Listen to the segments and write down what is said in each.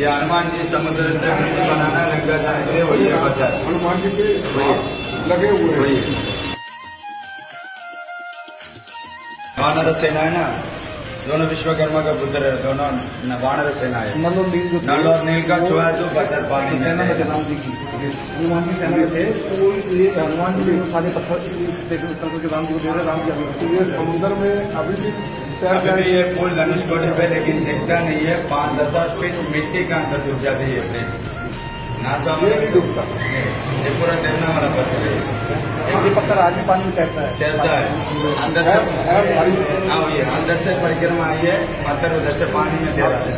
ये हनुमान जी समुद्र से ब्रिज बनाना लंका जाने के लिए वही है पत्थर हनुमान जी के लगे हुए वही वानर सेना है ना दोनों विश्वकर्मा का पुत्र है दोनों न- वानर सेना है नल और नील नल और नील का छुआ तो पत्थर पानी सेना में रहेगा। हनुमान जी की हनुमान जी सेना थे तो वो ये हनुमान जी सारे पत्थर के राम जी को दे रहे राम जी तो समुद्र में अभी भी अभी ये पुल धनुषकोटी पे लेकिन दिखता नहीं है। पाँच हज़ार फीट मिट्टी का अंदर डूब जाती है ब्रिज नासा में ये डूबता। ये पूरा तैरने वाला पत्थर है। ये पत्थर आज भी पानी में तैरता है। तैरता है। अंदर से है- ये अंदर से परिक्रमा आई है। पत्थर उधर से पानी में तैरा है।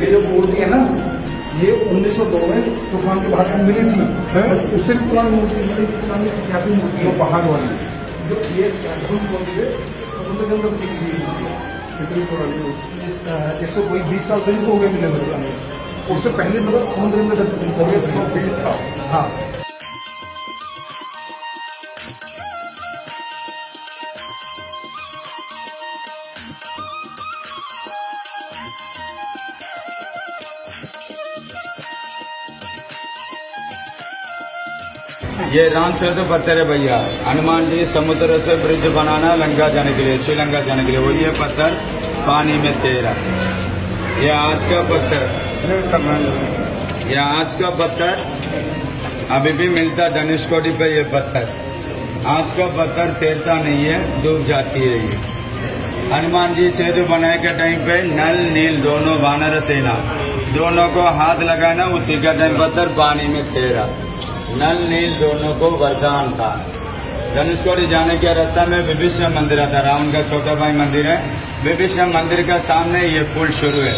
ये जो मूर्ति है ना ये 1902 में तूफ़ान के बाद में मिली थी। उससे भी पुरानी मूर्ति मिली पुरानी ऐतिहासिक मूर्ति। है पहाड़ वाली। जो ये कितनी मूर्ति है समुद्र के अंदर से निकली हुई मूर्ति? है। इतनी पुरानी एक सौ कोई बीस साल पहले तो हो गए मिले उससे पहले मतलब समुद्र में था। हाँ। ये राम सेतु पत्थर है भैया। हनुमान जी समुद्र से ब्रिज बनाना लंका जाने के लिए, श्रीलंका जाने के लिए। वही है पत्थर, पानी में तेरा। ये आज का पत्थर। ये आज का पत्थर। अभी भी मिलता धनुषकोटी पे ये पत्थर। आज का पत्थर तैरता नहीं है, डूब जाती है। ये हनुमान जी सेतु बनाए के टाइम पे नल, नील, दोनों वानर सेना। दोनों को हाथ लगाना, उसी का टाइम पत्थर पानी में तैरा। नल नील दोनों को वरदान था। धनुषकोडी जाने के रास्ता में विभीषण मंदिर आता रावण का छोटा भाई मंदिर है। विभीषण मंदिर का सामने ये पुल शुरू है।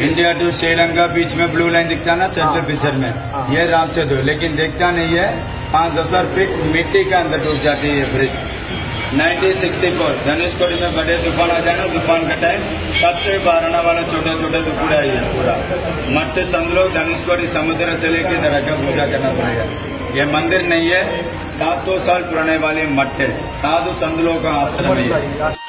इंडिया टू श्रीलंका बीच में ब्लू लाइन दिखता ना सेंट्रल पिक्चर में। ये राम सेतु लेकिन देखता नहीं है। पाँच हज़ार फीट मिट्टी के अंदर डूब जाती है ये सिक्सटी 1964 धनुषकोडी में बड़े तूफ़ान आ जाना तूफ़ान का टाइम तब से बारना वाला छोटे छोटे टुकड़े आई है पूरा। मठ लोग धनुषकोडी समुद्र से लेकर तरह का पूजा करना पड़ेगा। ये मंदिर नहीं है 700 साल पुराने वाले है। साधु संदलों का आश्रम है